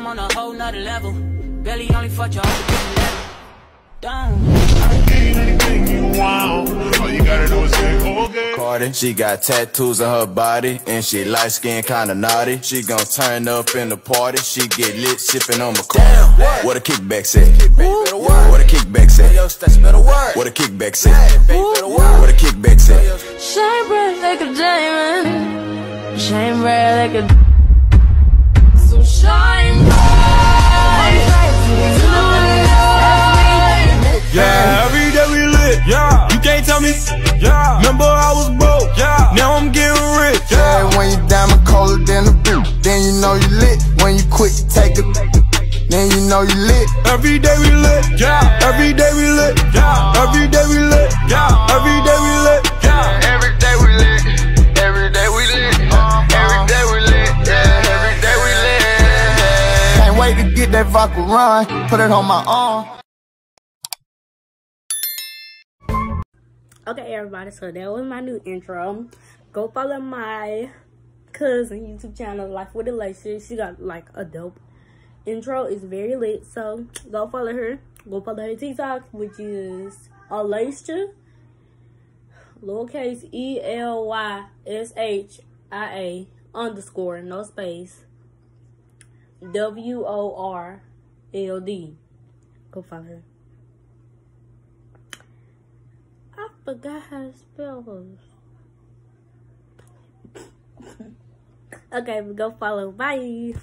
I'm on a whole nother level. Belly only fuck you off the level. Down. Anything you want, all you gotta do is say, okay. Cardi, she got tattoos on her body, and she light skin kinda naughty. She gon' turn up in the party, she get lit sipping on my car. What a kickback say? What a kickback say? What a kickback say? What a kickback say? Shine bright like a diamond. Shine bright like a. you can't tell me. Yeah, remember I was broke. Yeah, now I'm getting rich. Yeah, when you diamond colder than a boot, then you know you lit. When you quit, take a, then you know you lit. Every day we lit. Yeah, every day we lit. Yeah, every day we lit. Yeah, every day we lit. Yeah, Every day we lit. Every day we lit. Uh-huh. Every day we lit. Yeah, every day we lit. Can't wait to get that vodka run. Put it on my arm. Okay, everybody, so that was my new intro. Go follow my cousin YouTube channel, Life with Alexia. She got like a dope intro. It's very lit, so go follow her. Go follow her TikTok, which is Alexia, lowercase E L Y S H I A underscore no space W O R L D. Go follow her. I forgot how to spell her. okay, go follow. Bye.